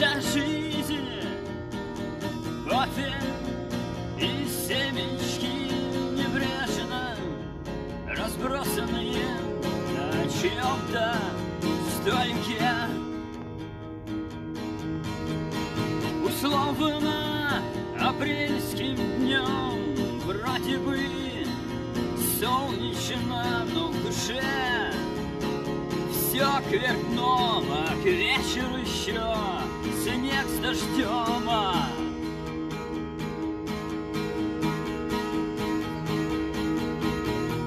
наша жизнь Кофе и семечки небрежно Разбросанные на чьем-то столике Условно апрельским днем Вроде бы солнечно, но в душе все кверх дном, а к дождем. а.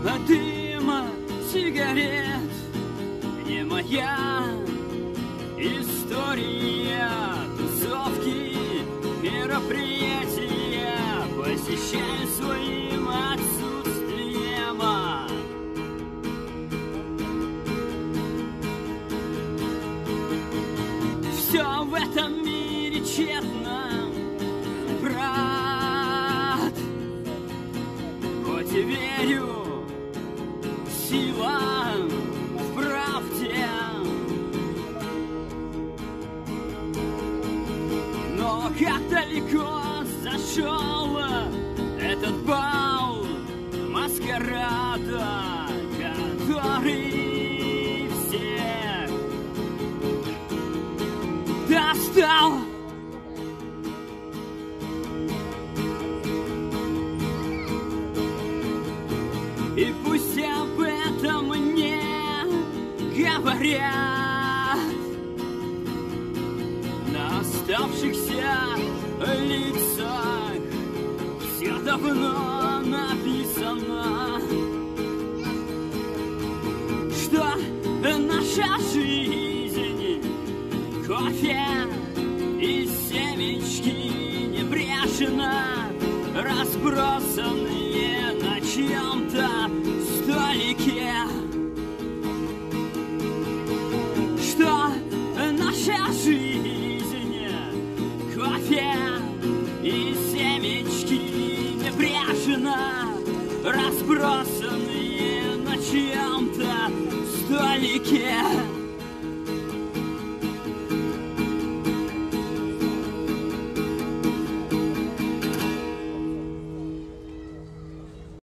А дыма сигарет не моя история тусовки, мероприятия посещаю своим отсутствием. а. Все честно, брат. Хоть и верю силам в правде, но как далеко зашел этот бал маскарада, который всех достал. Говорят На оставшихся лицах Все давно написано Что наша жизнь Кофе и семечки небрежно Разбросанные на чьем-то столике Разбросанные на чьем-то столике